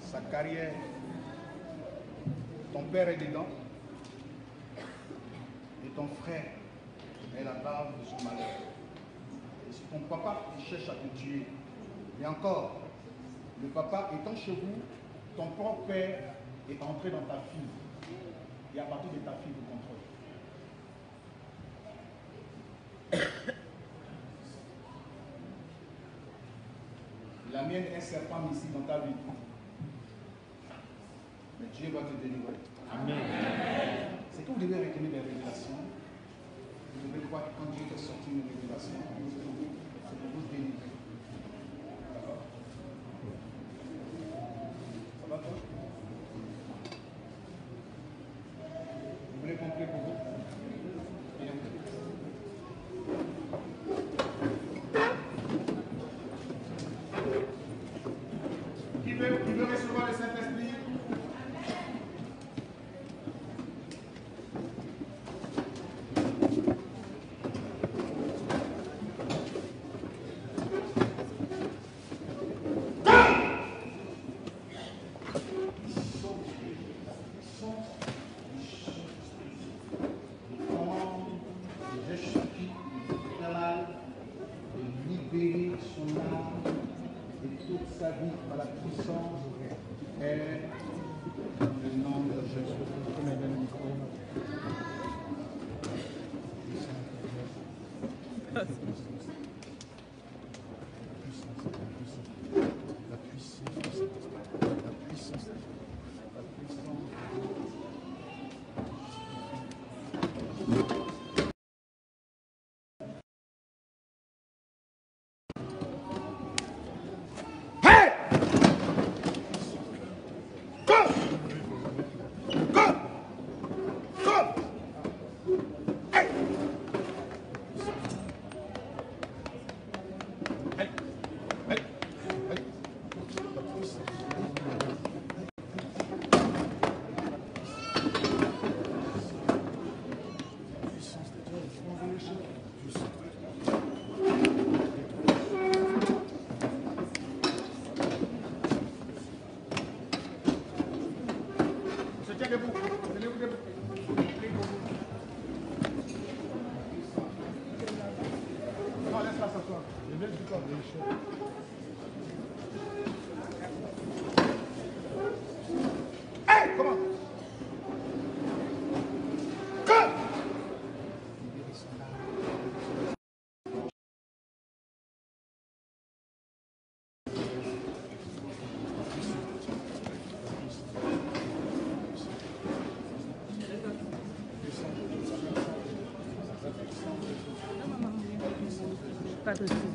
sa carrière, ton père est dedans. Et ton frère est la base de son malheur. Et si ton papa il cherche à te tuer, et encore, le papa étant chez vous, ton propre père est entré dans ta fille. Et à partir de ta fille, vous contrôle. La mienne est serpent ici dans ta vie. Mais Dieu va te délivrer. Amen. C'est que vous devez retenir des révélations. Vous devez croire que quand Dieu te sorti une révélation, c'est pour vous délivrer. Pas de.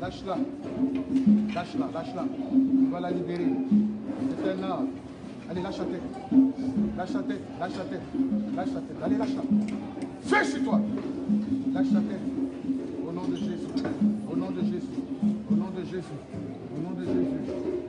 Lâche-la. Lâche-la, lâche-la. Tu vas la libérer. C'est un ordre. Allez, lâche la tête. Lâche la tête, lâche la tête. Lâche la tête. Allez, lâche-la. Fais sur toi. Lâche la tête. Au nom de Jésus. Au nom de Jésus. Au nom de Jésus. Au nom de Jésus.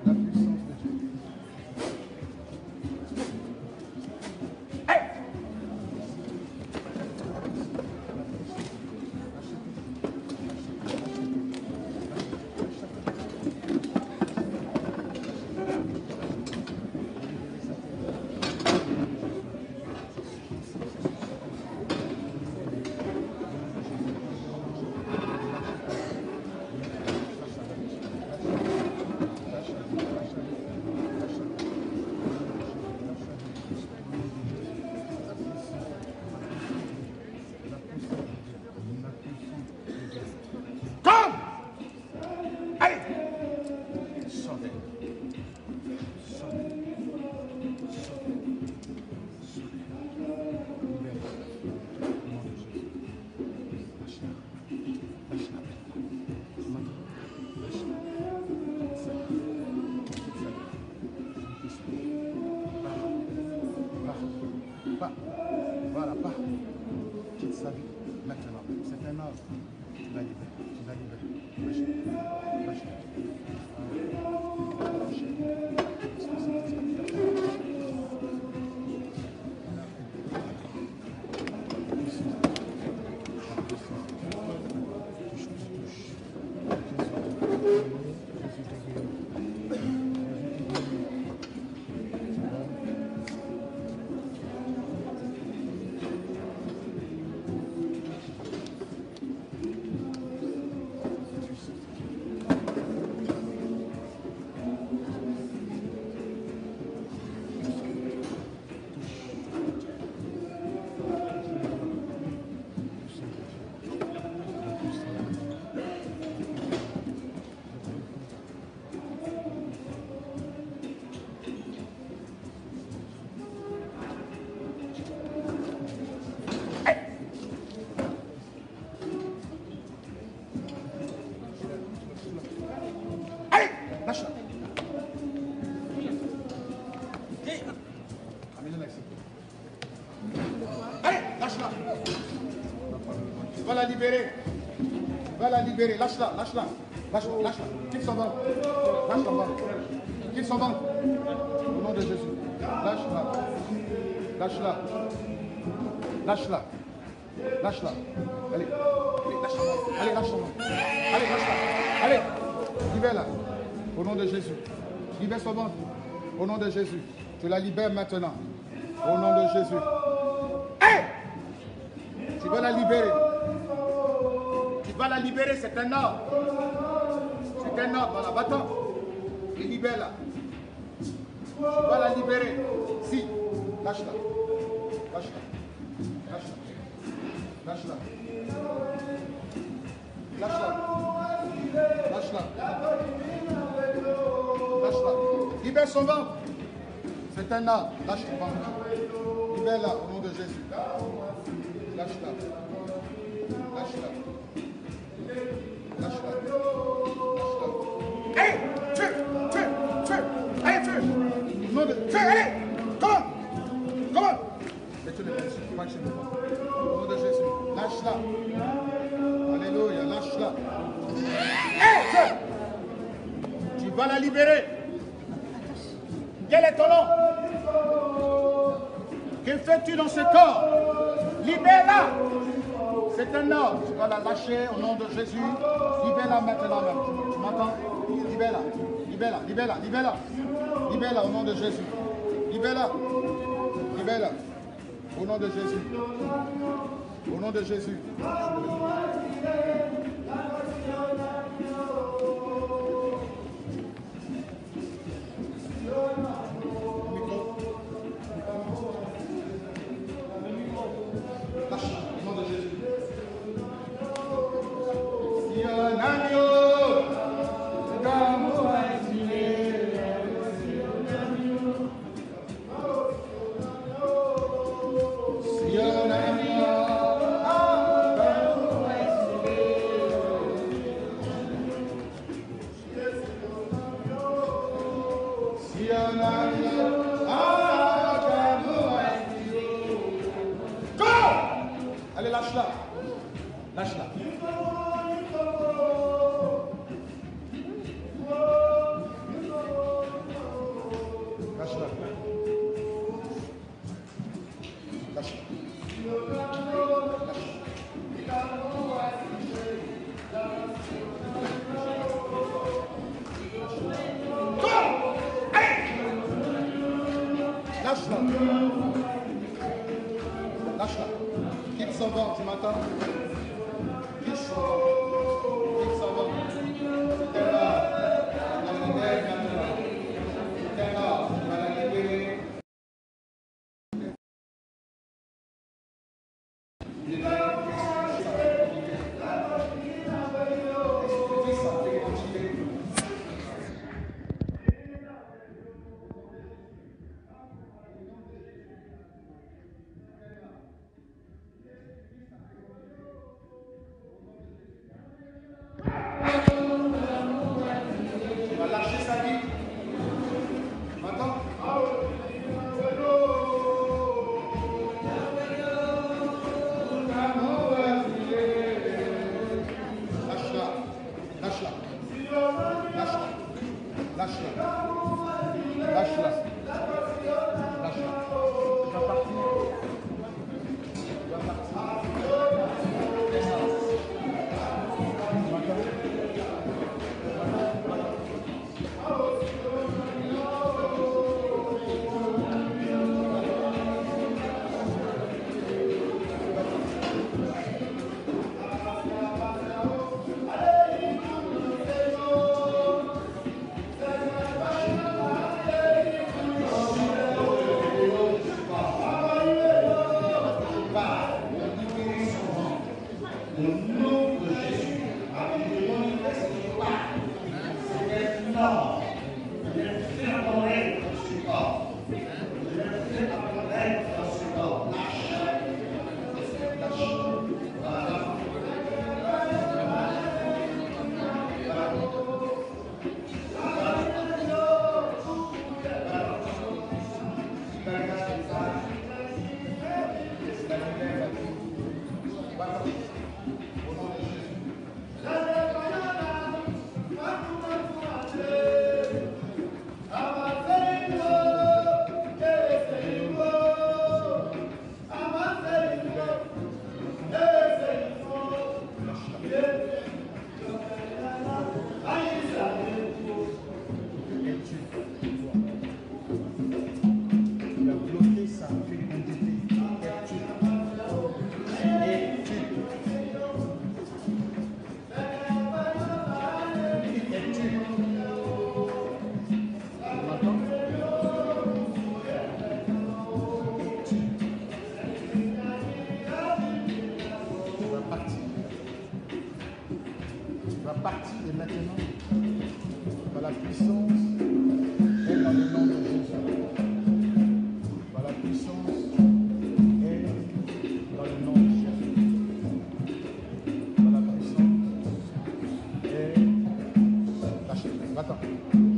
Libérer. Lâche-la, lâche-la. Lâche-la, lâche-la. Quitte son ventre. Lâche son ventre. Quitte son ventre. Au nom de Jésus. Lâche-la. Lâche-la. Lâche-la. Lâche-la. Allez. Allez, lâche-la. Allez, lâche-la. Allez, lâche-la. Allez. Libère-la. Au nom de Jésus. Libère son ventre. Au nom de Jésus. Tu la libères maintenant. Au nom de Jésus. Hey! Tu vas la libérer? Vas la libérer, c'est un ordre. C'est un ordre, voilà, va-t'en. Et libère-la. Tu vas la libérer. Si, lâche-la. Lâche-la. Lâche-la. Lâche-la. Lâche-la. Lâche-la. Lâche-la. Libère son ventre. C'est un arbre. Lâche ton. Libère-la au nom de Jésus. Lâche-la. Lâche-la. Au nom de Jésus. Lâche-la. Alléluia. Lâche-la. Tu vas la libérer. Quel est ton nom? Que fais-tu dans ce corps? Libère-la. C'est un ordre. Tu vas la lâcher au nom de Jésus. Libère-la maintenant même. Tu m'entends? Libère-la. Libère-la. Libère-la. Libère-la. Libère-la au nom de Jésus. Libère-la. Libère-la. Au nom de Jésus. Au nom de Jésus. Son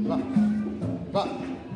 Lâche. Va-t'en.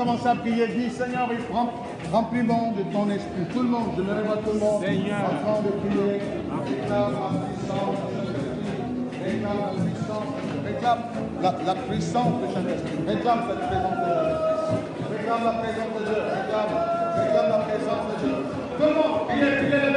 commencer à prier, dis Seigneur, remplis-moi de ton esprit. Tout le monde, je me révois tout le monde en train de prier. Réclame la puissance de Réclame la puissance. De Saint-Esprit. Réclame cette présence de Dieu. Réclame la présence de Dieu. Réclame, la présence de Dieu. Comment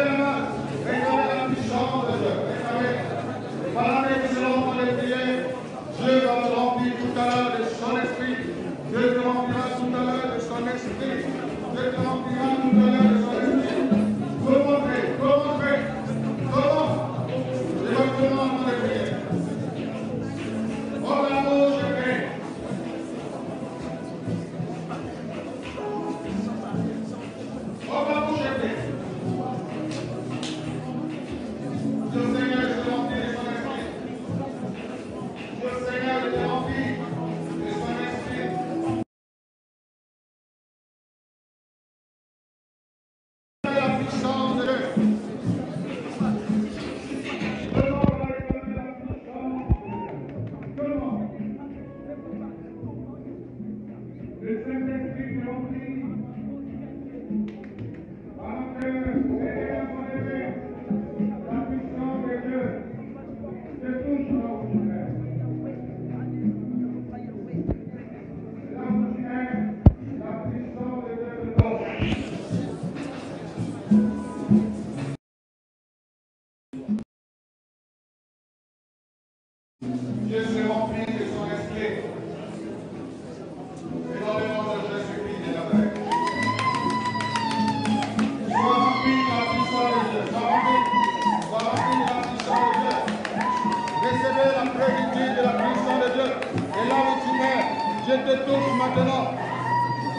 te touche maintenant.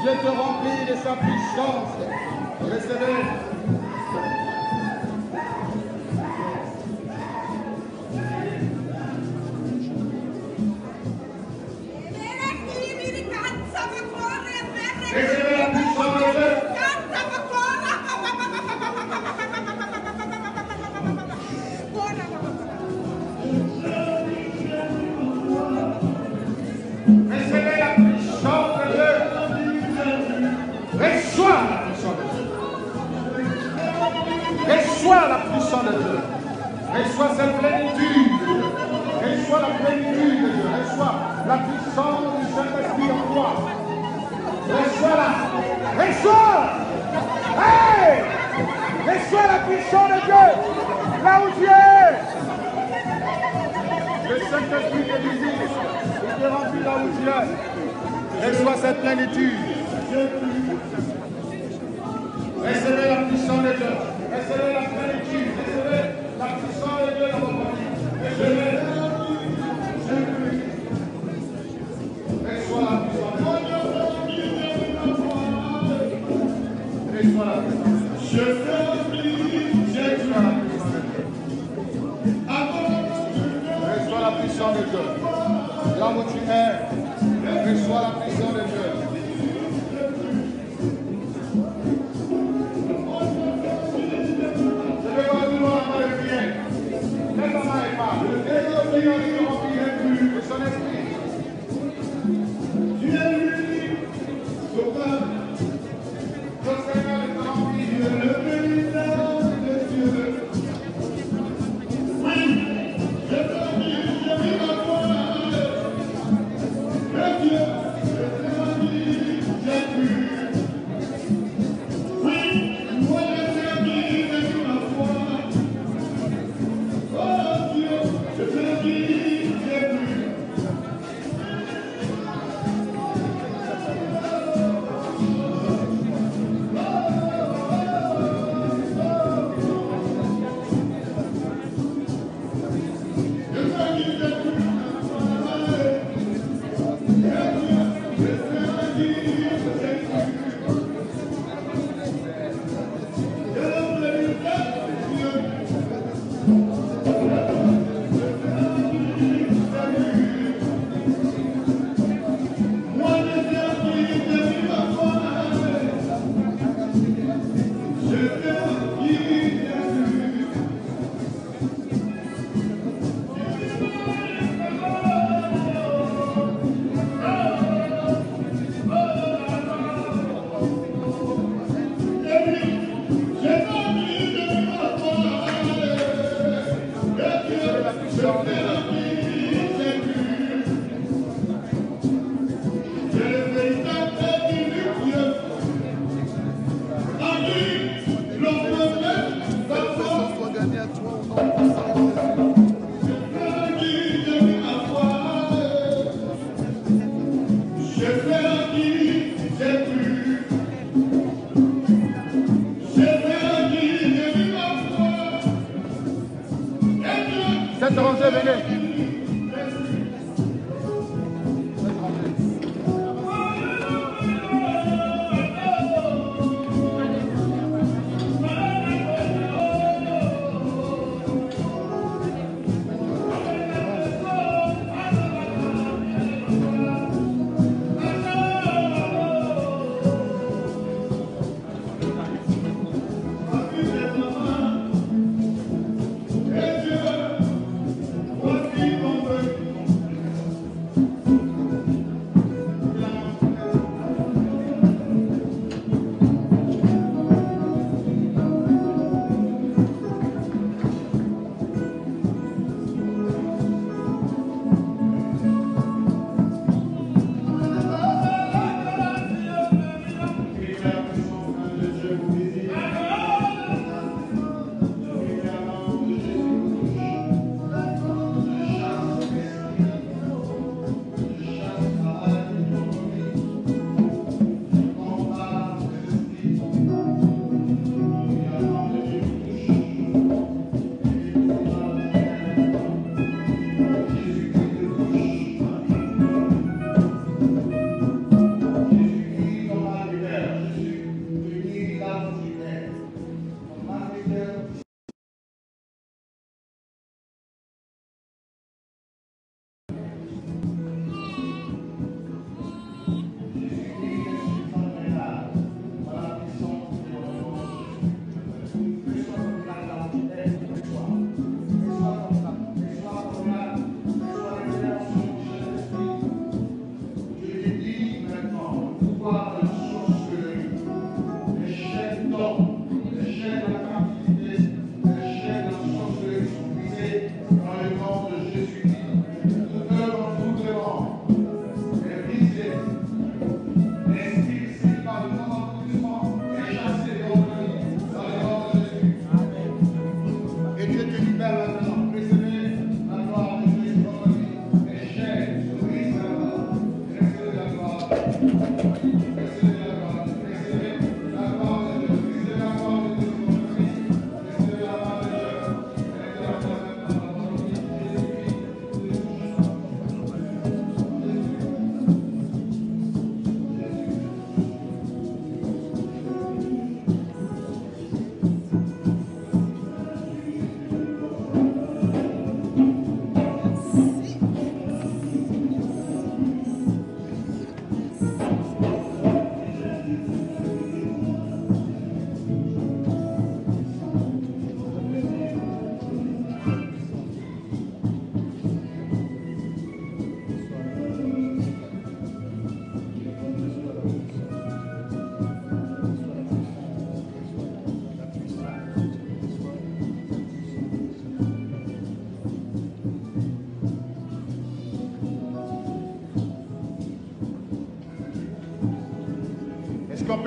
Je te remplis de sa puissance. Recevez Gracias. et soit cette plénitude.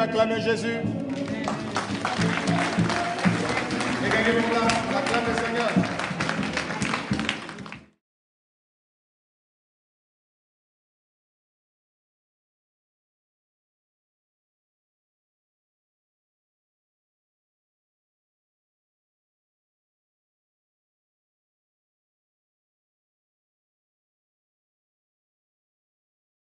Acclamer Jésus.